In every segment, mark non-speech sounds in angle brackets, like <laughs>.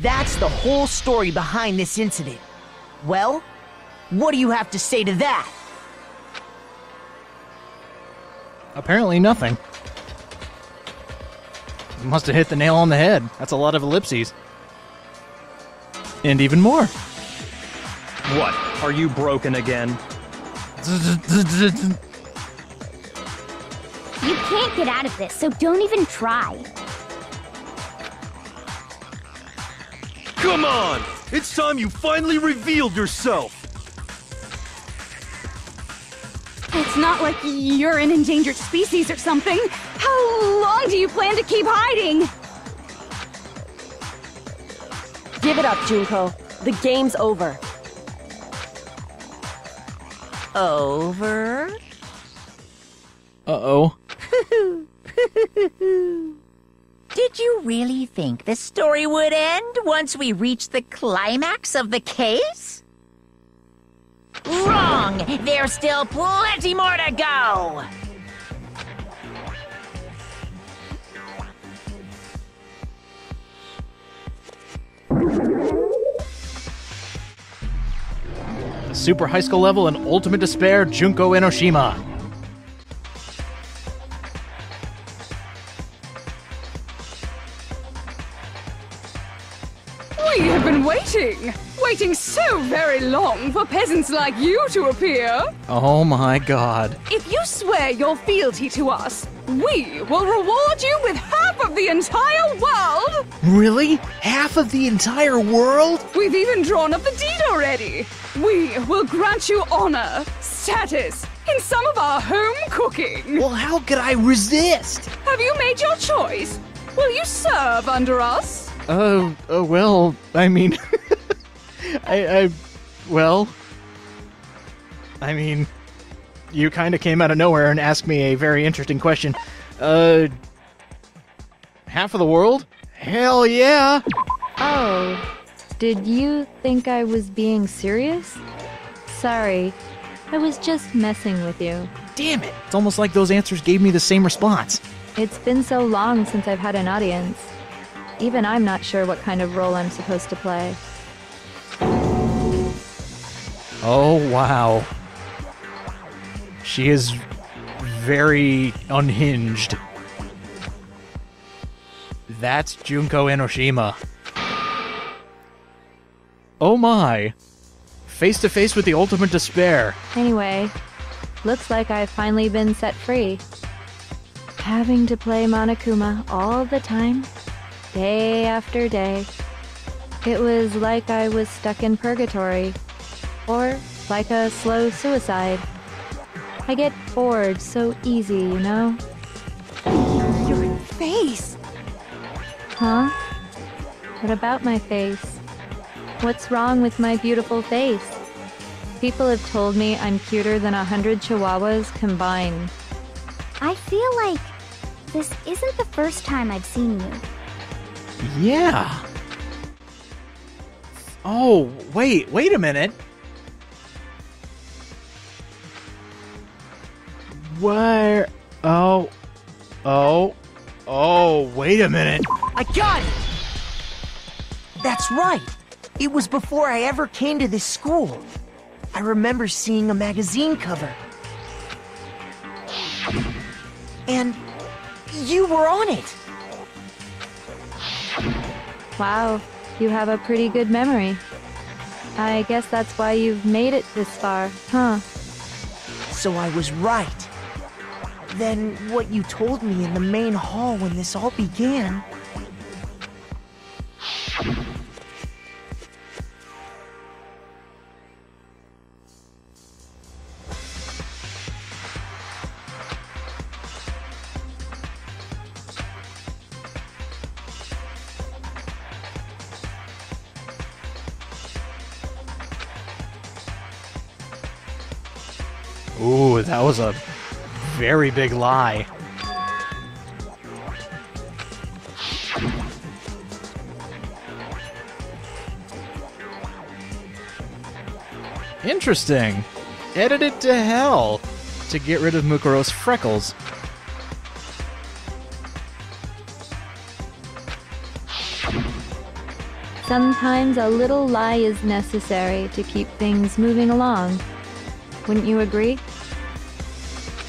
That's the whole story behind this incident. Well, what do you have to say to that? Apparently nothing. You Must have hit the nail on the head. That's a lot of ellipses. And even more. What? Are you broken again? You can't get out of this, so don't even try. Come on! It's time you finally revealed yourself! It's not like you're an endangered species or something. How long do you plan to keep hiding? Give it up, Junko. The game's over. Over? Uh oh. <laughs> Did you really think the story would end once we reached the climax of the case? Wrong! There's still plenty more to go! Super high school level and ultimate despair, Junko Enoshima. Waiting. So very long for peasants like you to appear. Oh my god. If you swear your fealty to us, we will reward you with half of the entire world. Really? Half of the entire world? We've even drawn up the deed already. We will grant you honor, status, in some of our home cooking. Well, how could I resist? Have you made your choice? Will you serve under us? Uh, uh well, I mean, <laughs> I, I, well, I mean, you kind of came out of nowhere and asked me a very interesting question. Uh, half of the world? Hell yeah! Oh, did you think I was being serious? Sorry, I was just messing with you. Damn it! It's almost like those answers gave me the same response. It's been so long since I've had an audience. Even I'm not sure what kind of role I'm supposed to play. Oh, wow. She is very unhinged. That's Junko Enoshima. Oh my. Face to face with the ultimate despair. Anyway, looks like I've finally been set free. Having to play Monokuma all the time, day after day. It was like I was stuck in purgatory, or like a slow suicide. I get bored so easy, you know? Your face. Huh? What about my face? What's wrong with my beautiful face? People have told me I'm cuter than a hundred chihuahuas combined. I feel like this isn't the first time I've seen you. Yeah. Oh, wait, wait a minute. Where? Oh, oh, oh, wait a minute. I got it! That's right. It was before I ever came to this school. I remember seeing a magazine cover. And you were on it. Wow, you have a pretty good memory. I guess that's why you've made it this far, huh? So I was right. Then what you told me in the main hall when this all began. Ooh, that was a very big lie. Interesting. Edited to hell to get rid of Mukuro's freckles. sometimes a little lie is necessary to keep things moving along. Wouldn't you agree?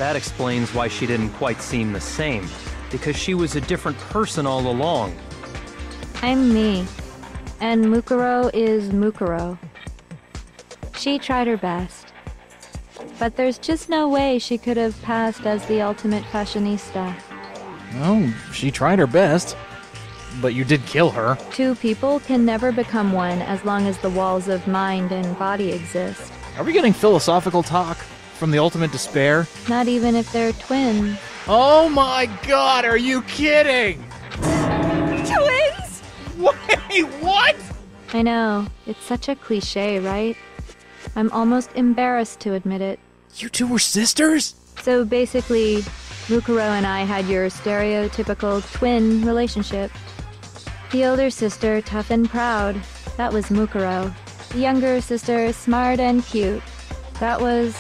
That explains why she didn't quite seem the same. Because she was a different person all along. I'm me. And Mukuro is Mukuro. She tried her best. But there's just no way she could have passed as the ultimate fashionista. Well, she tried her best. But you did kill her. Two people can never become one as long as the walls of mind and body exist. Are we getting philosophical talk from the ultimate despair? Not even if they're twins. Oh my god, are you kidding? Twins? <laughs> Wait, what? I know, it's such a cliche, right? I'm almost embarrassed to admit it. You two were sisters? So basically, Mukuro and I had your stereotypical twin relationship. The older sister, tough and proud. That was Mukuro. The younger sister, smart and cute. That was.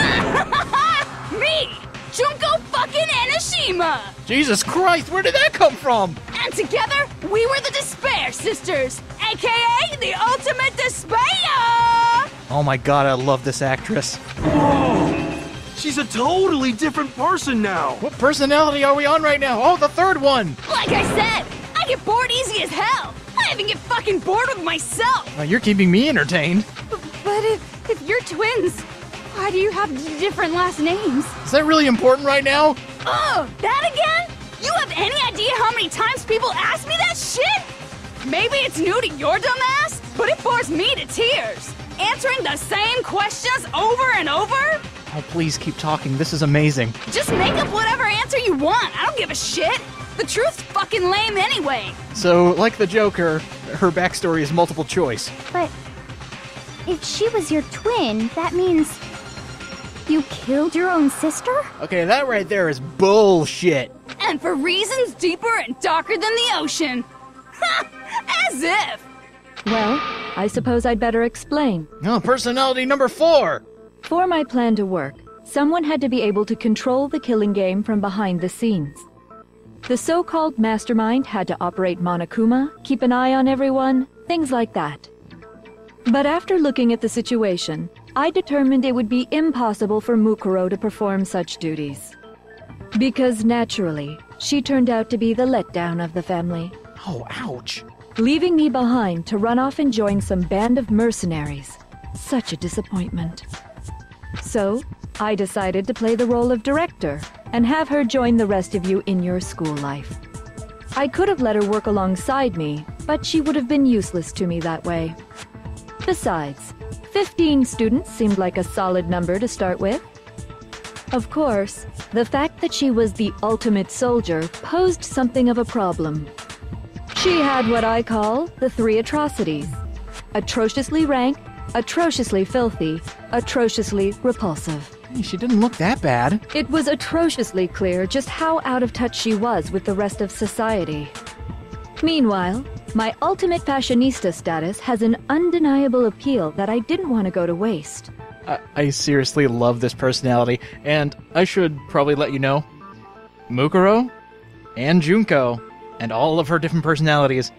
<laughs> Me! Junko fucking Enoshima! Jesus Christ, where did that come from? And together, we were the Despair Sisters, aka the Ultimate Despair! Oh my god, I love this actress. Whoa! She's a totally different person now! What personality are we on right now? Oh, the third one! Like I said, I get bored easy as hell! I even get fucking bored with myself! Well, you're keeping me entertained. But if, if you're twins, why do you have different last names? Is that really important right now? Oh, that again? You have any idea how many times people ask me that shit? Maybe it's new to your dumb ass, but it bores me to tears. Answering the same questions over and over? Oh, please keep talking. This is amazing. Just make up whatever answer you want. I don't give a shit. The truth's fucking lame anyway. So, like the Joker, her backstory is multiple choice. But if she was your twin, that means you killed your own sister? Okay, that right there is bullshit. And for reasons deeper and darker than the ocean. Ha! <laughs> As if. Well, I suppose I'd better explain. Oh, personality number four! For my plan to work, someone had to be able to control the killing game from behind the scenes. The so called mastermind had to operate Monokuma, keep an eye on everyone, things like that. But after looking at the situation, I determined it would be impossible for Mukuro to perform such duties. Because naturally, she turned out to be the letdown of the family, Oh, ouch. leaving me behind to run off and join some band of mercenaries. Such a disappointment. So, I decided to play the role of director and have her join the rest of you in your school life. I could have let her work alongside me, but she would have been useless to me that way. Besides, 15 students seemed like a solid number to start with. Of course, the fact that she was the ultimate soldier posed something of a problem. She had what I call the three atrocities atrociously rank, atrociously filthy, atrociously repulsive. She didn't look that bad. It was atrociously clear just how out of touch she was with the rest of society. Meanwhile, my ultimate fashionista status has an undeniable appeal that I didn't want to go to waste. I, I seriously love this personality, and I should probably let you know Mukuro and Junko and all of her different personalities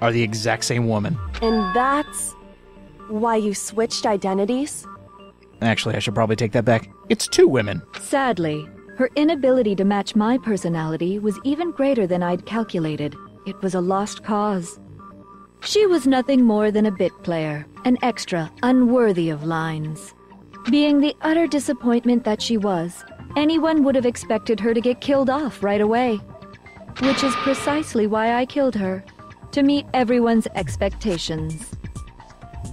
are the exact same woman. And that's why you switched identities? Actually, I should probably take that back. It's two women. Sadly, her inability to match my personality was even greater than I'd calculated. It was a lost cause. She was nothing more than a bit player, an extra unworthy of lines. Being the utter disappointment that she was, anyone would have expected her to get killed off right away. Which is precisely why I killed her, to meet everyone's expectations.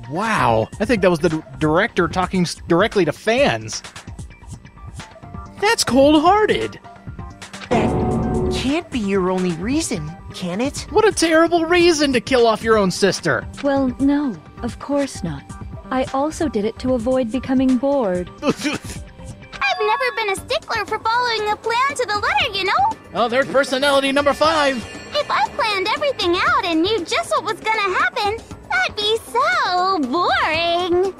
Wow, I think that was the d- director talking s- directly to fans. That's cold hearted. That can't be your only reason, can it? What a terrible reason to kill off your own sister. Well, no, of course not. I also did it to avoid becoming bored. <laughs> I've never been a stickler for following a plan to the letter, you know? oh, there's personality number five. If I planned everything out and knew just what was gonna happen, that'd be so boring.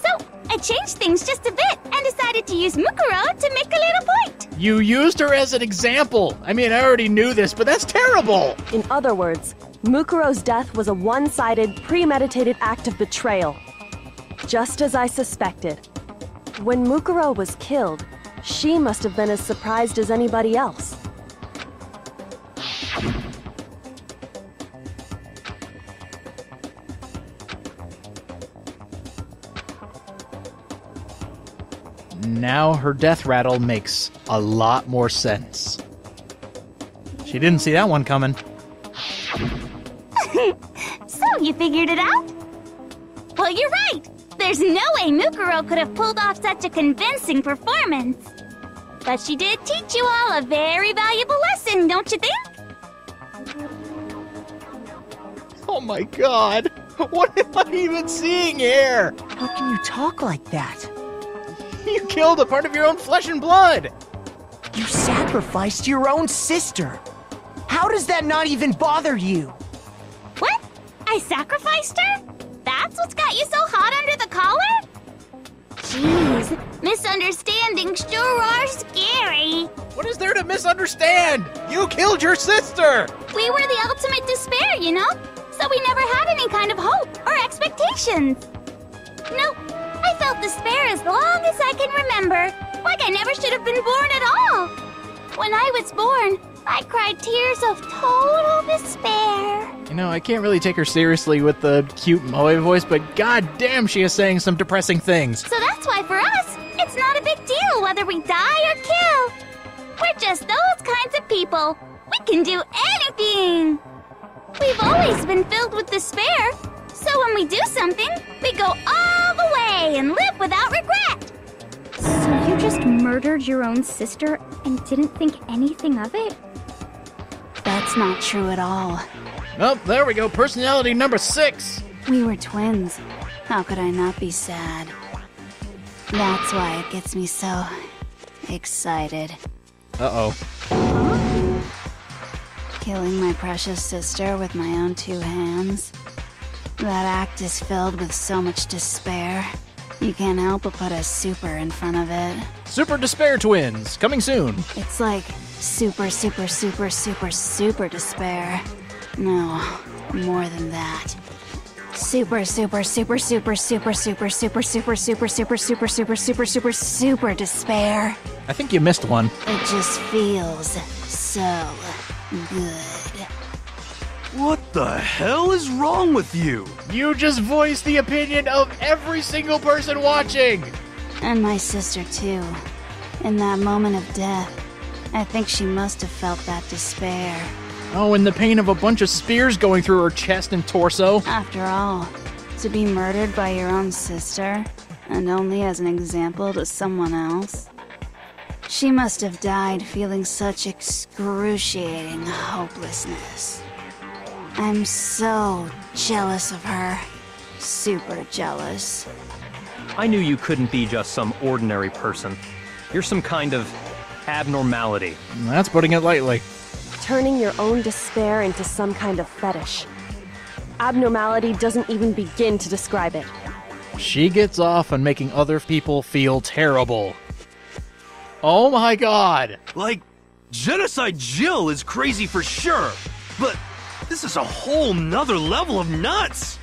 So, I changed things just a bit and decided to use Mukuro to make a little point. You used her as an example. I mean, I already knew this, but that's terrible. In other words, Mukuro's death was a one sided, premeditated act of betrayal. Just as I suspected. When Mukuro was killed, she must have been as surprised as anybody else. Now her death rattle makes a lot more sense. She didn't see that one coming. <laughs> So you figured it out? Well, you're right. There's no way Mukuro could have pulled off such a convincing performance. But she did teach you all a very valuable lesson, don't you think? Oh my god! What am I even seeing here? How can you talk like that? <laughs> You killed a part of your own flesh and blood! You sacrificed your own sister. How does that not even bother you? What? I sacrificed her? That's what's got you so hot under the collar? Jeez, misunderstandings sure are scary. What is there to misunderstand? You killed your sister! We were the ultimate despair, you know? So we never had any kind of hope or expectations. Nope, I felt despair as long as I can remember. Like I never should have been born at all. When I was born, I cried tears of total despair. You know, I can't really take her seriously with the cute Moe voice, but god damn, she is saying some depressing things. So that's why for us, it's not a big deal whether we die or kill. We're just those kinds of people. We can do anything. We've always been filled with despair. So when we do something, we go all the way and live without regret. So you just murdered your own sister and didn't think anything of it? That's not true at all. Oh, there we go, personality number six. We were twins. How could I not be sad? That's why it gets me so excited. Uh oh. Killing my precious sister with my own two hands. That act is filled with so much despair. You can't help but put a super in front of it. Super Despair Twins, coming soon. It's like super, super, super, super, super despair. No, more than that. Super, super, super, super, super, super, super, super, super, super, super, super, super, super, super despair. I think you missed one. It just feels so good. What the hell is wrong with you? You just voiced the opinion of every single person watching. And my sister, too. In that moment of death, I think she must have felt that despair. Oh, and the pain of a bunch of spears going through her chest and torso. After all, to be murdered by your own sister, and only as an example to someone else. She must have died feeling such excruciating hopelessness. I'm so jealous of her. Super jealous. I knew you couldn't be just some ordinary person. You're some kind of abnormality. That's putting it lightly. Turning your own despair into some kind of fetish. Abnormality doesn't even begin to describe it. She gets off on making other people feel terrible. Oh my god! Like, Genocide Jill is crazy for sure, but this is a whole nother level of nuts!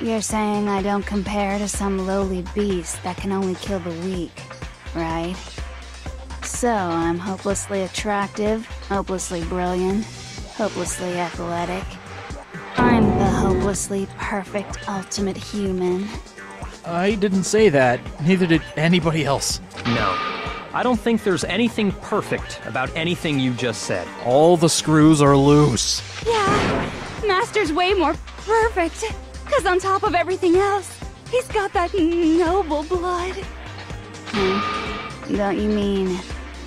You're saying I don't compare to some lowly beast that can only kill the weak, right? So I'm hopelessly attractive, hopelessly brilliant, hopelessly athletic. I'm the hopelessly perfect ultimate human. I didn't say that. Neither did anybody else. No. I don't think there's anything perfect about anything you just said. All the screws are loose. Yeah, Master's way more perfect. Because on top of everything else, he's got that noble blood. Hmm. Don't you mean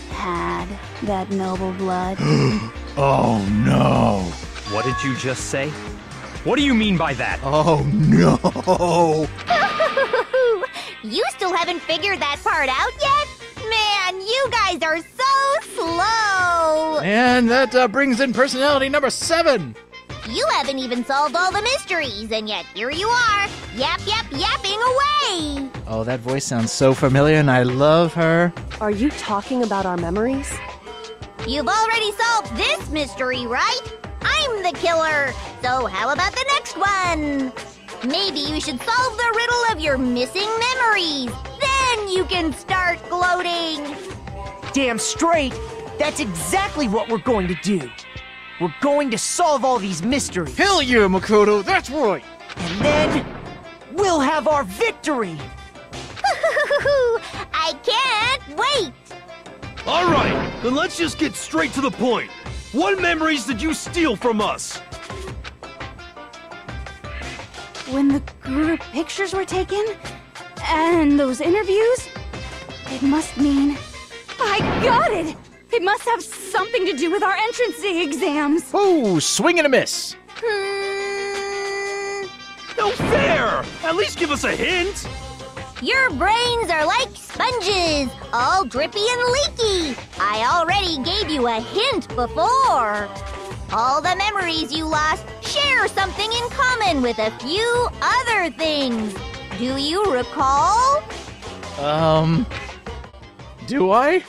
had that noble blood? <gasps> oh no. What did you just say? What do you mean by that? Oh no. <laughs> you still haven't figured that part out yet? Man, you guys are so slow! And that uh, brings in personality number seven. You haven't even solved all the mysteries, and yet here you are, yap yap yapping away! Oh, that voice sounds so familiar, and I love her. Are you talking about our memories? You've already solved this mystery, right? I'm the killer! So, how about the next one? Maybe you should solve the riddle of your missing memories. Then you can start gloating. Damn straight, that's exactly what we're going to do. We're going to solve all these mysteries. Hell yeah, Makoto, that's right. And then we'll have our victory. <laughs> I can't wait. All right, then let's just get straight to the point. What memories did you steal from us? When the group pictures were taken, and those interviews, it must mean. I got it! It must have something to do with our entrance exams. Oh, swing and a miss. Hmm, No fair! At least give us a hint! your brains are like sponges, all drippy and leaky. I already gave you a hint before. All the memories you lost share something in common with a few other things. Do you recall? Um. Do I?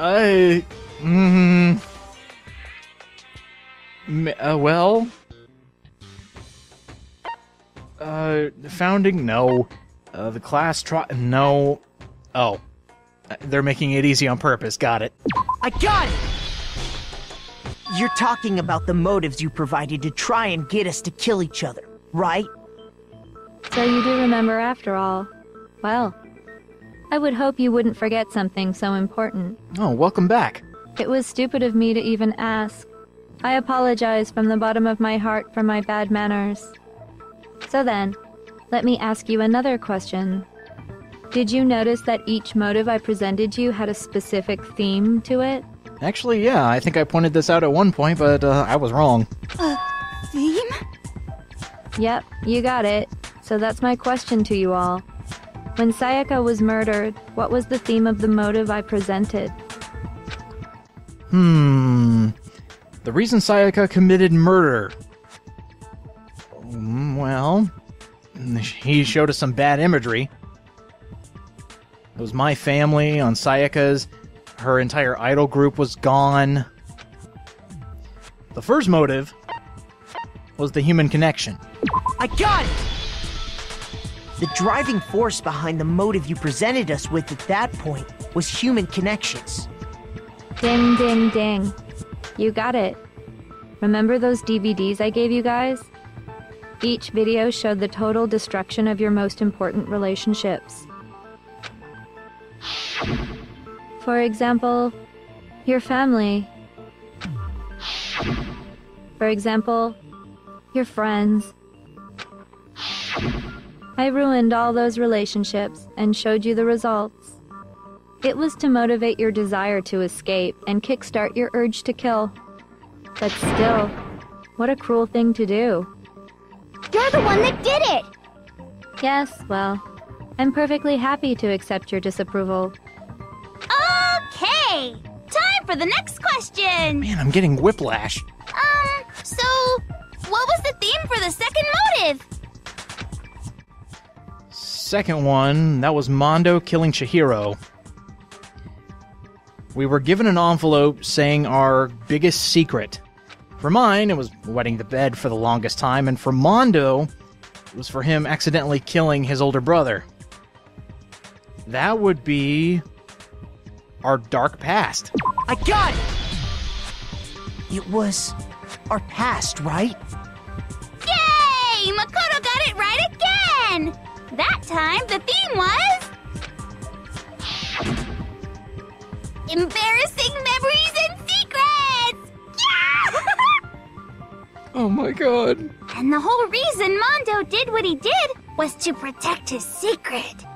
I. Hmm. Uh, well. Uh, the founding? No. Uh, the class try? No. Oh. Uh, They're making it easy on purpose. Got it. I got it! You're talking about the motives you provided to try and get us to kill each other, right? So you do remember after all. Well, I would hope you wouldn't forget something so important. Oh, welcome back. It was stupid of me to even ask. I apologize from the bottom of my heart for my bad manners. So then, let me ask you another question. Did you notice that each motive I presented you had a specific theme to it? Actually, yeah, I think I pointed this out at one point, but uh, I was wrong. Theme? Yep, you got it. So that's my question to you all. When Sayaka was murdered, what was the theme of the motive I presented? Hmm. The reason Sayaka committed murder. Mm, Well, he showed us some bad imagery. It was my family on Sayaka's. Her entire idol group was gone. The first motive was the human connection. I got it! The driving force behind the motive you presented us with at that point was human connections. Ding, ding, ding. You got it. Remember those DVDs I gave you guys? Each video showed the total destruction of your most important relationships. For example, your family. For example, your friends. I ruined all those relationships and showed you the results. It was to motivate your desire to escape and kickstart your urge to kill. But still, what a cruel thing to do. You're the one that did it! Yes, well, I'm perfectly happy to accept your disapproval. Okay, time for the next question. Man, I'm getting whiplash. Um, so what was the theme for the second motive? Second one, that was Mondo killing Chihiro. We were given an envelope saying our biggest secret. For mine, it was wetting the bed for the longest time, and for Mondo, it was for him accidentally killing his older brother. That would be our dark past. I got it! It was our past, right? Yay! Makoto got it right again! That time the theme was. Embarrassing memories and secrets! Yeah! <laughs> Oh my god. and the whole reason Mondo did what he did was to protect his secret.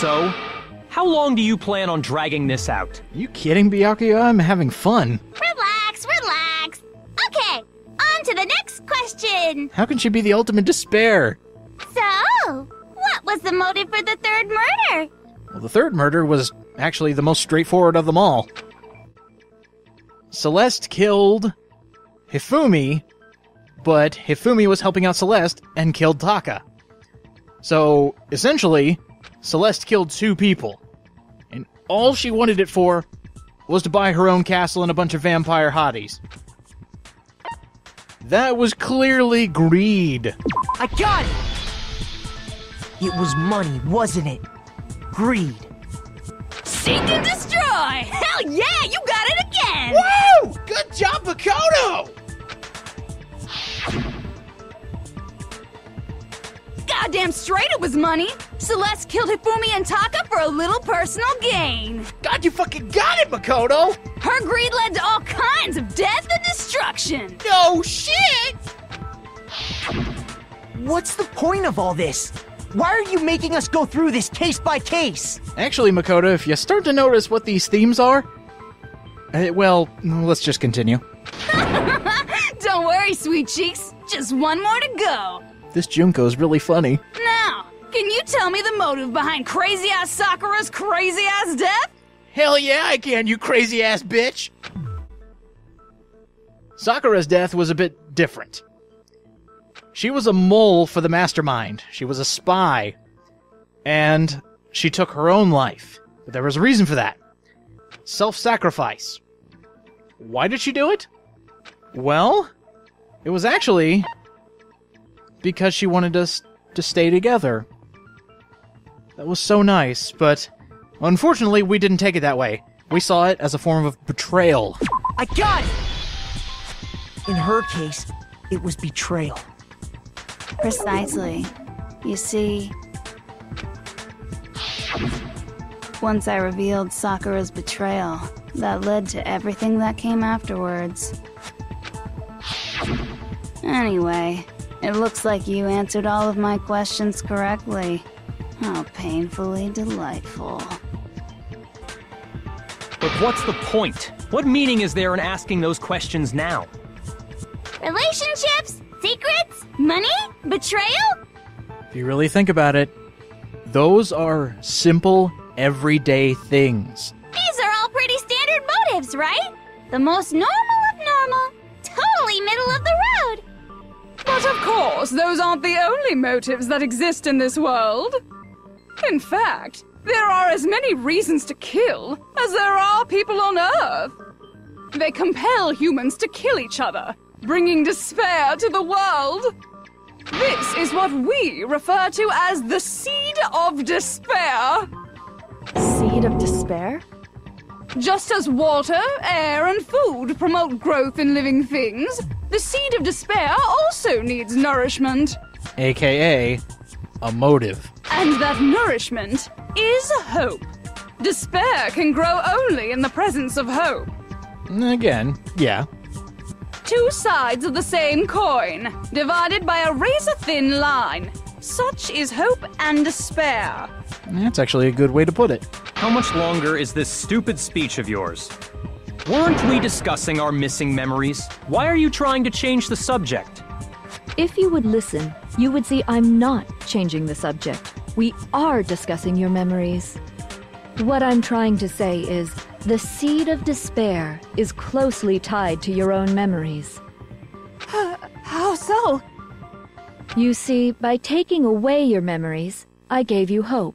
So, how long do you plan on dragging this out? You kidding, Byakuya? I'm having fun. How can she be the ultimate despair? So, what was the motive for the third murder? Well, the third murder was actually the most straightforward of them all. Celeste killed Hifumi, but Hifumi was helping out Celeste and killed Taka. So, essentially, Celeste killed two people. And all she wanted it for was to buy her own castle and a bunch of vampire hotties. That was clearly greed. I got it! It was money, wasn't it? Greed. Seek and destroy! Hell yeah, you got it again! Woo! Good job, Makoto! Goddamn straight it was money! Celeste killed Hifumi and Taka for a little personal gain. God, you fucking got it, Makoto! Her greed led to all kinds of death and destruction. No shit! What's the point of all this? Why are you making us go through this case by case? Actually, Makoto, if you start to notice what these themes are, uh, well, let's just continue. <laughs> Don't worry, sweet cheeks. Just one more to go. This Junko's really funny. Now, can you tell me the motive behind crazy ass Sakura's crazy ass death? Hell yeah, I can, you crazy ass bitch! Sakura's death was a bit different. She was a mole for the mastermind. She was a spy. And she took her own life. But there was a reason for that self sacrifice. Why did she do it? Well, it was actually because she wanted us to stay together. That was so nice, but unfortunately, we didn't take it that way. We saw it as a form of betrayal. I got it! In her case, it was betrayal. Precisely. You see, once I revealed Sakura's betrayal, that led to everything that came afterwards. Anyway, it looks like you answered all of my questions correctly. How painfully delightful. But what's the point? What meaning is there in asking those questions now? Relationships? Secrets? Money? Betrayal? If you really think about it, those are simple, everyday things. These are all pretty standard motives, right? The most normal of normal. Totally middle of the road. But of course, those aren't the only motives that exist in this world. In fact, there are as many reasons to kill as there are people on Earth. They compel humans to kill each other, bringing despair to the world. This is what we refer to as the seed of despair. Seed of despair? Just as water, air, and food promote growth in living things, the seed of despair also needs nourishment. AKA, a motive. And that nourishment is hope. Despair can grow only in the presence of hope. Again, yeah. Two sides of the same coin, divided by a razor thin line. Such is hope and despair. That's actually a good way to put it. How much longer is this stupid speech of yours? Weren't we discussing our missing memories? Why are you trying to change the subject? If you would listen, you would see I'm not changing the subject. We are discussing your memories. What I'm trying to say is the seed of despair is closely tied to your own memories. How so? You see, by taking away your memories, I gave you hope.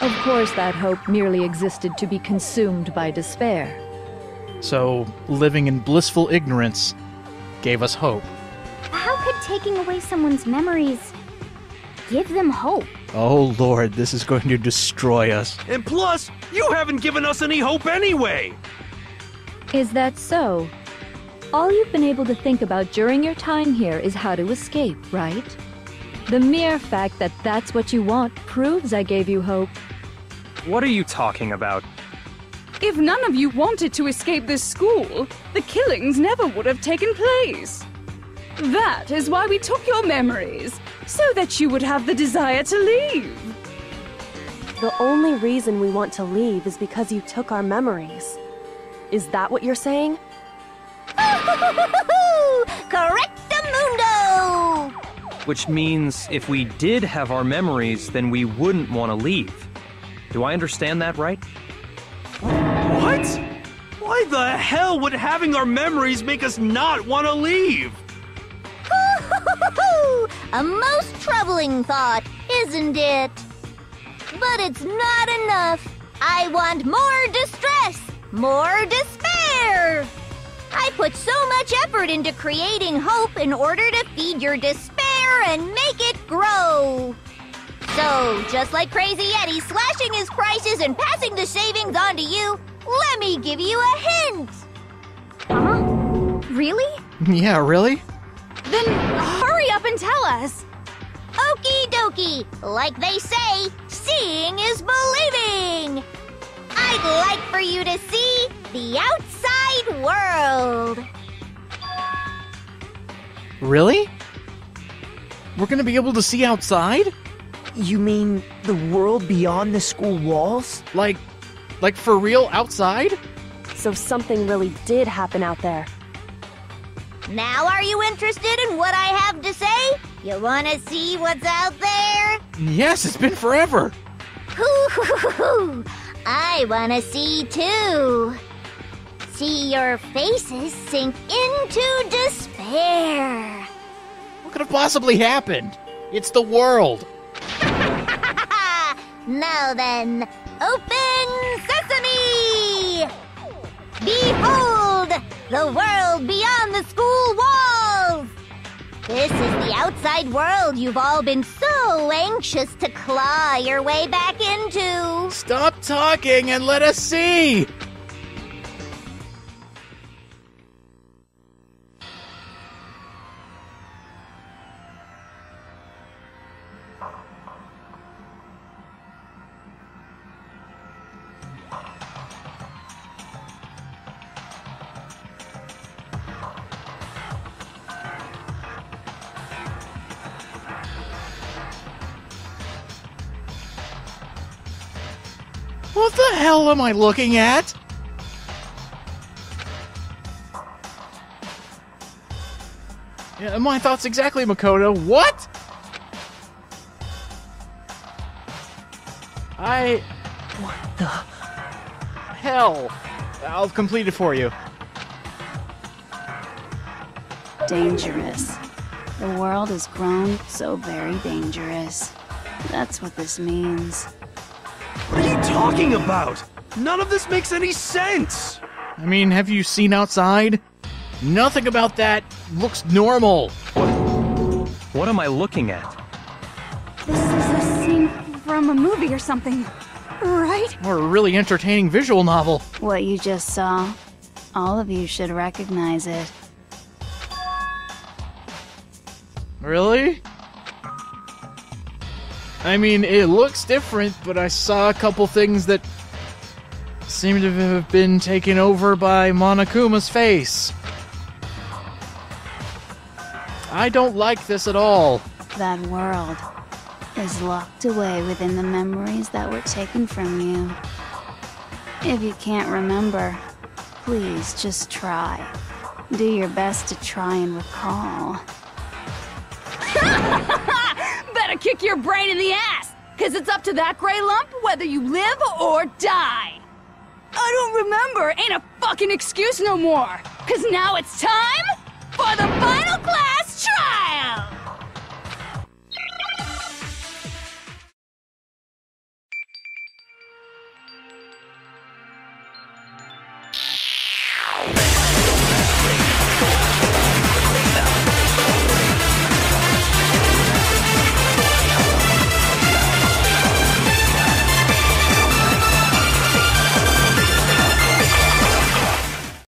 Of course, that hope merely existed to be consumed by despair. So, living in blissful ignorance gave us hope. How could taking away someone's memories give them hope? Oh lord, this is going to destroy us. And plus, you haven't given us any hope anyway. Is that so? All you've been able to think about during your time here is how to escape, right? The mere fact that that's what you want proves I gave you hope. What are you talking about? If none of you wanted to escape this school, the killings never would have taken place. That is why we took your memories, so that you would have the desire to leave. The only reason we want to leave is because you took our memories. Is that what you're saying? <laughs> Correctamundo! Which means if we did have our memories, then we wouldn't want to leave. Do I understand that right? What? Why the hell would having our memories make us not want to leave? A most troubling thought, isn't it? But it's not enough. I want more distress, more despair. I put so much effort into creating hope in order to feed your despair and make it grow. So, just like Crazy Eddie slashing his prices and passing the savings on to you, let me give you a hint. Huh? Really? <laughs> Yeah, really? Then hurry up and tell us. Okie dokie. Like they say, seeing is believing. I'd like for you to see the outside world. Really? We're gonna be able to see outside? You mean the world beyond the school walls? Like, like for real outside? So something really did happen out there. Now, are you interested in what I have to say? You want to see what's out there? Yes, it's been forever. I want to see too. See your faces sink into despair. What could have possibly happened? It's the world. <laughs> now then, open sesame! Behold, the world beyond the school! This is the outside world you've all been so anxious to claw your way back into. Stop talking and let us see! Am I looking at? Yeah, my thoughts exactly, Makoto. What? I. What the? Hell. I'll complete it for you. Dangerous. The world has grown so very dangerous. That's what this means. What are you talking about? None of this makes any sense! I mean, have you seen outside? Nothing about that looks normal. What am I looking at? This is a scene from a movie or something, right? Or a really entertaining visual novel. What you just saw, all of you should recognize it. Really? I mean, it looks different, but I saw a couple things that seem to have been taken over by Monokuma's face. I don't like this at all. That world is locked away within the memories that were taken from you. If you can't remember, please just try. Do your best to try and recall. <laughs> Better kick your brain in the ass, because it's up to that gray lump whether you live or die. I don't remember ain't a fucking excuse no more, because now it's time for the final class!